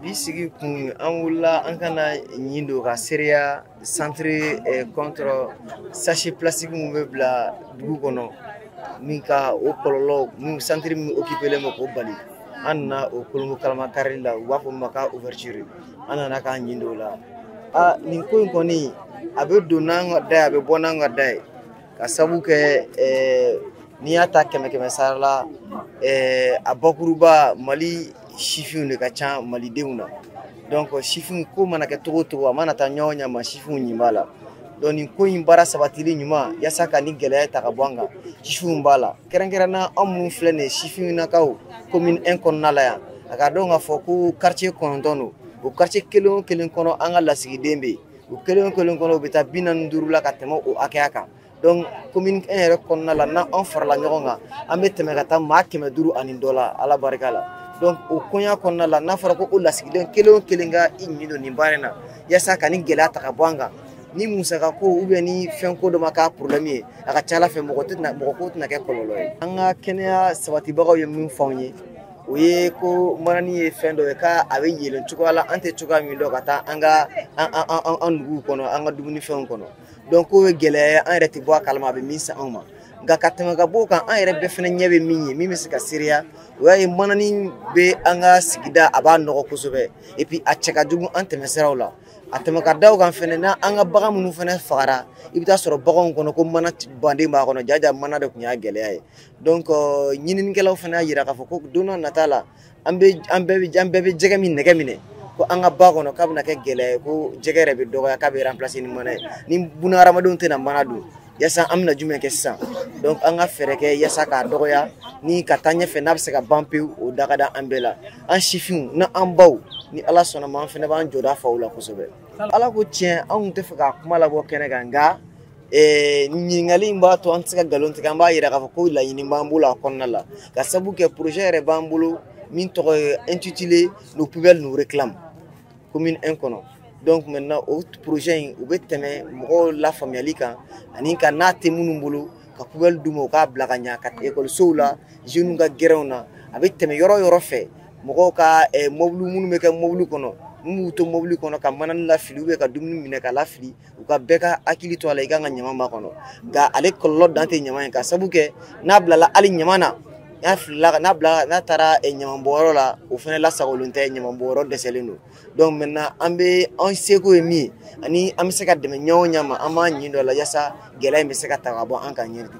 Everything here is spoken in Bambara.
bi sigi kun an wulila an kana ɲin don ka seereya centre eh, contre sachet plastique min bɛ bila dugu kɔnɔ min ka o kɔlɔlɔ min centre min occupelen bɛ k'o bali an nana o kolonko kalama karili la u b'a fɔ ma ka ouverture an nana k'a ɲin don o la a nin ko in kɔni a bɛ don n'an ka da ye a bɛ bɔ n'an ka da ye ka sabu kɛ eh, n'i y'a ta kɛmɛ kɛmɛ sara la eh, a bakuruba mali sifinw de ka ca malidenw na donc sifinw ko mana kɛ togo togo a mana taa ɲɔgɔn ɲa ma sifinw ɲin b'a la donc nin ko in baara sabatili ɲuman yasa ka ni gɛlɛya ta ka bɔ an kan sifinw b'a la kɛrɛnkɛrɛnna anw minnu filɛ nin ye sifinnakaw commune 1 kɔnɔna la yan a ka dɔn k'a fɔ ko quartier kɔnɔntɔn don o quartier kelen o kelen kɔnɔ an ka lasigiden bɛ yen u kelen kelen kɔnɔ u bɛ taa bi naani duuru la ka tɛmɛ o hakɛya kan donc commune un yɛrɛ kɔnɔna la n'an an farala ɲɔgɔn kan an bɛ tɛmɛ ka taa maa kɛmɛ duuru ani dɔ la ala barika la donc o koɲa kɔnɔna la n'a fɔra ko o lasigiden kelen o kelen ka i ɲin don nin baara in na yaasa ka nin gɛlɛya ta ka bɔ an kan ni musaka ko ubiyɛn ni fɛn ko dɔ ma k'a problɛmu ye a ka ca ala fɛ mɔgɔ tɛna mɔgɔ ko tɛna kɛ kɔlɔlɔ ye an ka kɛnɛya sabatibagaw ye min fɔ anw ye o ye ko marani ye fɛn dɔ ye ka a bɛ yɛlɛn cogoya la an tɛ cogoya min dɔn ka taa an ka an nuguw kɔnɔ an ka dumunifɛnw kɔnɔ dɔn k'o ye gɛlɛya ye an yɛrɛ tɛ bɔ a kalama a bɛ min se anw ma nka ka tɛmɛ ka b'o kan an yɛrɛ bɛɛ fana ɲɛ bɛ min ye min bɛ se ka seereya o y'a ye manani bɛ an ka sigida a b'a nɔgɔ kosɛbɛ epi a cɛ ka jugu an tɛmɛ siraw la a tɛmɛ ka da o kan fɛnɛ na an ka bagan minnu fɛnɛ fagara i bɛ taa sɔrɔ baganw kɔnɔ ko mana baden b'a kɔnɔ jaja mana de tun y'a gɛlɛya ye donc euh, ɲininikɛlaw fana y'a jira k'a fɔ ko don dɔ nata la an bɛ an bɛɛ bɛ an bɛɛ bɛ jɛgɛ min nɛgɛ minɛ ko an ka ba kɔnɔ k'a bɛna kɛ gɛlɛya ye ko jɛgɛ yɛrɛ bɛ dɔgɔya k'a bɛ remplacer ni mana ye ni buna hadamadenw tɛna mana don yasa an bɛna jumɛn kɛ sisan donc an ka fɛɛrɛ kɛ yasa k'a dɔgɔya ni ka taa ɲɛfɛ n'a bɛ se ka ban pewu o da ka da an bɛɛ la an sifinw na an baw ni ala sɔnna ma an fana b'an jɔda faw la kosɛbɛ ala ko tiɲɛ an tun tɛ fɛ k'a kuma labɔ kɛnɛ kan nka Eh, ɲininkali in b'a to an tɛ se ka nkalon tigɛ an b'a yira k'a fɔ ko laɲini b'an bolo a kɔnɔna la ka sabu kɛ projet yɛrɛ b'an bolo min tɔgɔ ye intitulé nos poubelles nous réclament commune 1 kɔnɔ donc maintenant o projet in u bɛ tɛmɛ mɔgɔw lafaamuyali kan ani ka n'a tɛ minnu bolo ka poubelle d'u ma u k'a bila ka ɲa ka ekɔlisow la jeunes ka gɛrɛnw na a bɛ tɛmɛ yɔrɔ yɔrɔ fɛ mɔgɔw ka eh, mɔbiliw minnu bɛ kɛ mɔbiliw kɔnɔ mun b'u to mɔbili kɔnɔ ka manani lafili ubiyɛn ka dumuni minɛ ka lafili u ka bɛɛ ka hakili to a la i kan ka ɲama ma kɔnɔ nka ale kɔlɔlɔ dan tɛ ɲama ye ka sabu kɛ n'a bilala hali ɲama na n'a filila n'a bila n'a taara eh, ɲamanbɔyɔrɔ la o fana lasagolen tɛ ɲamanbɔyɔrɔ dɛsɛlen don donc maintenant an bɛ an seko ye min ye ani an bɛ se ka dɛmɛ ɲɛ o ɲɛ ma an b'an ɲin dɔ la yasa gɛlɛya in bɛ se ka ta ka bɔ an kan ɲɛ